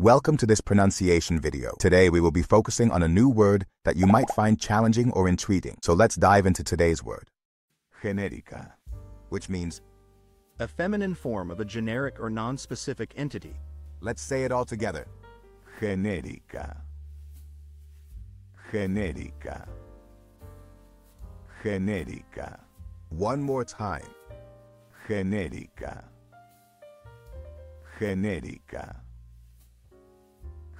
Welcome to this pronunciation video. Today we will be focusing on a new word that you might find challenging or intriguing. So let's dive into today's word. Genérica, which means, A feminine form of a generic or non-specific entity. let's say it all together. Genérica. Genérica. Genérica. One more time. Genérica. Genérica.